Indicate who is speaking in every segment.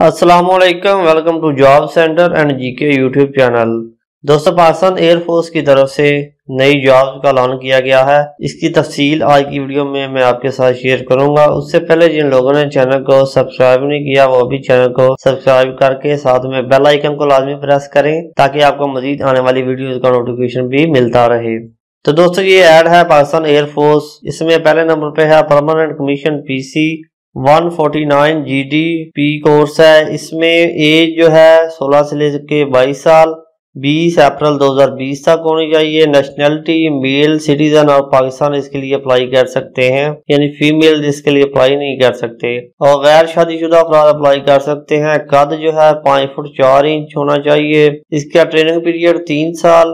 Speaker 1: السلام علیکم welcome to job centre and G K YouTube channel دوستو پاکستان ایئر فورس کی طرف سے نئی جاب کا لان کیا گیا ہے اس کی تفصیل آج کی ویڈیو میں میں آپ کے ساتھ شیئر کروں گا اس سے پہلے جن لوگوں نے چینل کو سبسکرائب نہیں کیا وہ بھی چینل کو سبسکرائب کر کے ساتھ میں بیل آئیکن کو لازمی پریس کریں تاکہ آپ کو مزید آنے والی ویڈیوز کا نوٹیفکیشن بھی ملتا رہے تو دوستو یہ ایڈ ہے پاکستان ایئر فورس اس میں پہلے نمبر پہ ہے permanent commission P C one forty nine G D P course ہے۔ اس میں ایج جو ہے سولہ سے لے کے بائیس سال، بیس اپریل دو ہزار بیس تک ہونی چاہیے۔ نیشنلٹی میل سٹیزن اور پاکستان اس کے لیے اپلائی کر سکتے ہیں۔ یعنی فیمیل اس کے لیے اپلائی نہیں کر سکتے۔ اور غیر شادی شدہ افراد اپلائی کر سکتے ہیں۔ قد جو ہے پانچ فٹ چار انچ ہونا چاہیے۔ اس کا ٹریننگ پیریڈ تین سال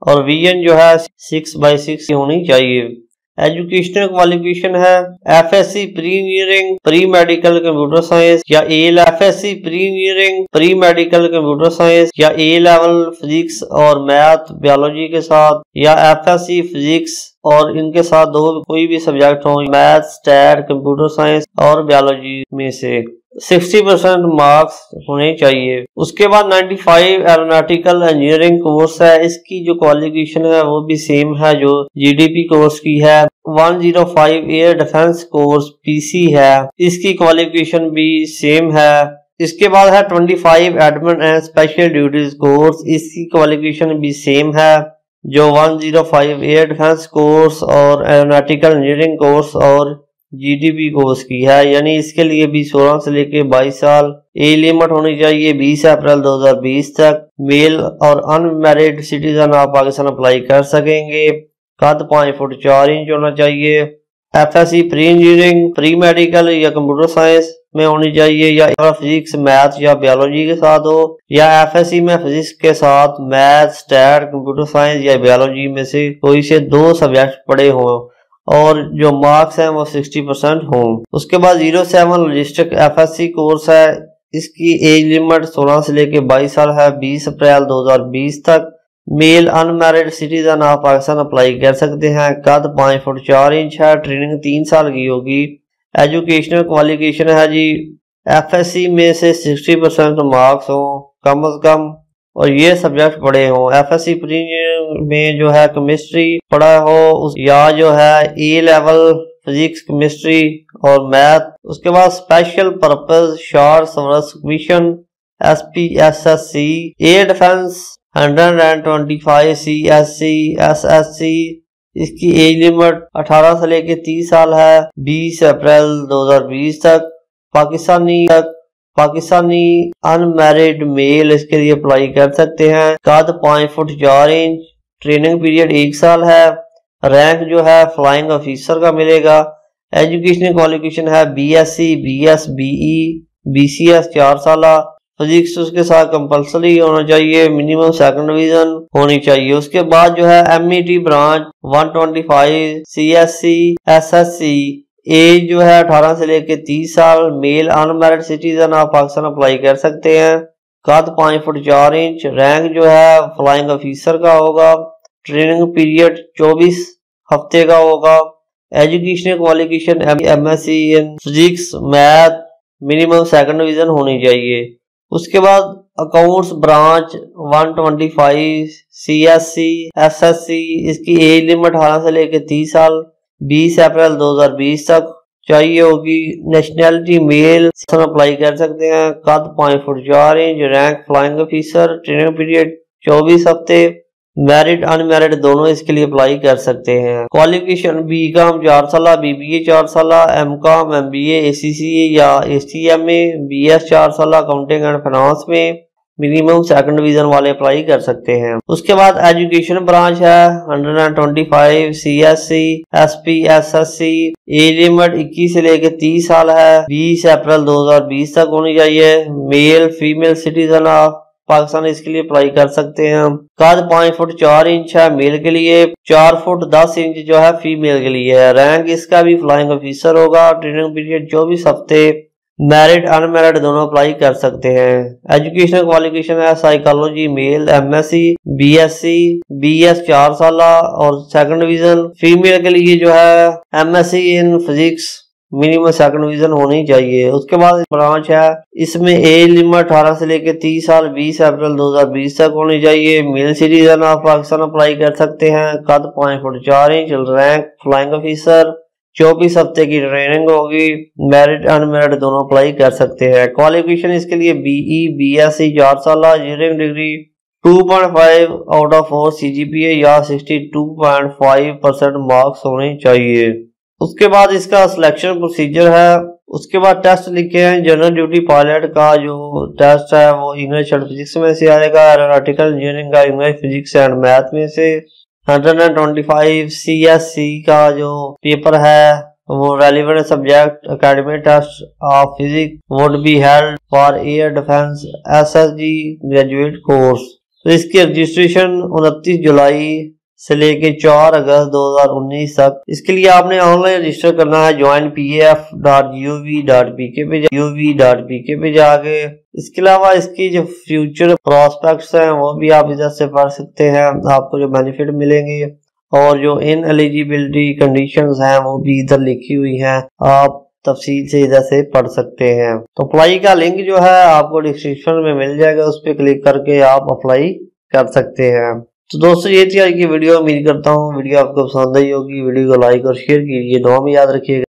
Speaker 1: اور ویژن جو ہے سکس بائی سکس ہونی چاہیے۔ ایجوکیشنل کوالیفیکیشن ہے F S C pre engineering pre medical computer science یا A F S C pre engineering pre medical computer science یا اے لیول فزکس اور میتھ بیالوجی کے ساتھ، یا ایف ایس سی physics اور ان کے ساتھ دو کوئی بھی سبجیکٹ ہوں میتھ سٹیٹ کمپیوٹر سائنس اور بیالوجی میں سے۔ سکسٹی پرسینٹ مارکس ہونے چاہیے۔ اس کے بعد ninety five aeronautical engineering course ہے۔ اس کی جو کوالیفکیشن ہے وہ بھی سیم ہے جو جی ڈی پی کورس کی ہے۔ One zero five air defence course P C ہے۔ اس کی کوالیفکیشن بھی سیم ہے۔ اس کے بعد ہے twenty five admin and special duties course. اس کی کوالیفکیشن بھی سیم ہے جو one zero five air defence course اور ایروناٹیکل انجینئرنگ کورس اور جی ڈی پی کورس کی ہے یعنی اس کے لیے بھی سولہ سے لے کے بائیس سال اے لیمٹ ہونی چاہیے، بیس اپریل دو ہزار بیس تک میل اور ان میرڈ سٹیزن آپ پاکستان اپلائی کر سکیں گے۔ قد پانچ فٹ چار انچ ہونا چاہیے۔ F S C pre engineering pre medical یا کمپیوٹر سائنس میں ہونی چاہیے یا فزکس میتھ یا بیولوجی کے ساتھ ہو، یا ایف ایس سی میں فزکس کے ساتھ میتھ سٹیٹ کمپیوٹر سائنس یا بیولوجی میں سے کوئی سے دو سبجیکٹ پڑے ہوں۔ اور جو مارکس ہیں وہ سکسٹی پرسنٹ ہوں۔ اس کے بعد zero seven logistic F S C course ہے۔ اس کی ایج لیمٹ سولہ سے لے کے بائیس سال ہے۔ بیس اپریل دو ہزار بیس تک میل ان میرڈ سٹیزن آپ پاکستان اپلائی کر سکتے ہیں۔ قد پانچ فٹ چار انچ ہے۔ ٹریننگ تین سال کی ہوگی۔ ایجوکیشنل کوالیفکیشن ہے جی۔ ایف ایس سی میں سے سکسٹی پرسنٹ مارکس ہوں۔ کم از کم اور یہ سبجیکٹ پڑھے ہوں۔ ایف ایس سی میں جو ہے کیمسٹری پڑھا ہو یا جو ہے ای لیول فزکس کیمسٹری اور میتھ اس کے بعد special purpose short source commission S P S S C A defence hundred and twenty five C S C S S C اس کی ایج لمٹ اٹھارہ سے لے کے تیس سال ہے، بیس اپریل دو ہزار بیس تک. پاکستانی تک، پاکستانی ان میرڈ میل اس کے لیے اپلائی کر سکتے ہیں. قد پانچ فٹ چار انچ ٹریننگ پیریڈ ایک سال ہے، رینک جو ہے فلائنگ آفیسر کا ملے گا۔ ایجوکیشن کوالیفکیشن ہے B S C B S B E B C S چار سالہ۔ فزکس اس کے ساتھ کمپلسری ہونا چاہیے منیمم سیکنڈ ڈویژن ہونی چاہیے۔ اس کے بعد جو ہے M E T branch one twenty five C S C S S C age جو ہے اٹھارہ سے لے کے تیس سال، میل ان میرڈ سٹیزن آپ پاکستان اپلائی کر سکتے ہیں۔ قد پانچ فٹ چار انچ، رینک جو ہے فلائنگ آفیسر کا ہوگا، ٹریننگ پیریڈ چوبیس ہفتے کا ہوگا education qualification M S C in physics, math, minimum second division ہونی چاہیے۔ اس کے بعد accounts, branch, one twenty five, C S C, S S C, اس کی ایج لمٹ اٹھارہ سے لے کے تیس سال، بیس اپریل دو ہزار بیس تک۔ چاہیے ہوگی نیشنلٹی میل اپلائی کر سکتے ہیں۔ قد پانچ فٹ چار inch rank flying officer training period چوبیس ہفتے میرڈ ان میرڈ دونوں اس کے لیے اپلائی کر سکتے ہیں۔ کوالیفکیشن بی کام چار سالہ بی بی اے چار سالہ M com M B A A C C A یا S T M A B S چار سالہ اکاؤنٹنگ اینڈ فائنانس میں۔ منیمم سیکنڈ ڈویژن والے اپلائی کر سکتے ہیں۔ اس کے بعد ایجوکیشن برانچ ہے hundred and twenty five C S C S P S S C age limit اکیس سے لے کے تیس سال ہے۔ بیس اپریل دو ہزار بیس تک ہونی چاہیے۔ Male female citizen of Pakistan اس کے لیے اپلائی کر سکتے ہیں۔ قد پانچ فٹ چار انچ ہے میل کے لیے۔ چار فٹ دس انچ جو ہے فیمیل کے لیے۔ رینک اس کا بھی فلائنگ آفیسر ہوگا۔ ٹریننگ پیریڈ چوبیس ہفتے میرڈ ان میرڈ دونوں اپلائی کر سکتے ہیں۔ ایجوکیشن کوالیفکیشن ہے psychology male M S C B S C B S چار سالہ اور سیکنڈ ڈویژن فیمیل کے لیے جو ہے M S C in physics minimum second vision ہونی چاہیے۔ اس کے بعد برانچ ہے، اس میں ایج لمٹ اٹھارہ سے لے کے تیس سال، بیس اپریل دو ہزار بیس تک ہونی چاہیے۔ میل سٹیزن آپ پاکستان اپلائی کر سکتے ہیں۔ قد پانچ فٹ چار انچ رینک فلائنگ آفیسر چوبیس ہفتے کی ٹریننگ ہوگی میرٹ ان میرٹ دونوں اپلائی کر سکتے ہیں۔ کوالیفکیشن اس کے لیے B E B S C چار سالہ engineering degree 2.5 out of 4 C G P A یا 62.5 پرسنٹ مارکس ہونے چاہیے۔ اس کے بعد اس کا سلیکشن پروسیجر ہے۔ اس کے بعد ٹیسٹ لکھے ہیں۔ جنرل ڈیوٹی پائلٹ کا جو ٹیسٹ ہے وہ انگلش اینڈ فزکس میں سے آئے گا۔ ایروناٹیکل انجینئرنگ کا انگلش فزکس اینڈ میتھ میں سے۔ 125 سی ایس سی کا جو پیپر ہے، وہ relevant subject academy test of physics would be held for air defence S S G graduate course تو اس کی رجسٹریشن انتیس جولائی سے لے کے چار اگست دو ہزار انیس تک۔ اس کے لیے آپ نے آن لائن رجسٹر کرنا ہے۔ Join P F dot G U V dot P K پہ you G V dot P K پہ جا کے۔ اس کے علاوہ اس کی جو فیوچر پراسپیکٹس ہیں، وہ بھی آپ ادھر سے پڑھ سکتے ہیں۔ آپ کو جو بینیفٹ ملیں گے اور جو ان ایلیجیبلٹی کنڈیشنز ہیں، وہ بھی ادھر لکھی ہوئی ہیں۔ آپ تفصیل سے ادھر سے پڑھ سکتے ہیں۔ تو اپلائی کا لنک جو ہے، آپ کو ڈسکرپشن میں مل جائے گا۔ اس پہ کلک کر کے آپ اپلائی کر سکتے ہیں۔ تو دوستو، یہ تھی آج کی ویڈیو امید کرتا ہوں ویڈیو آپ کو پسند آئی ہوگی. ویڈیو کو لائک اور شیئر کیجیے دعا میں یاد رکھیے گا.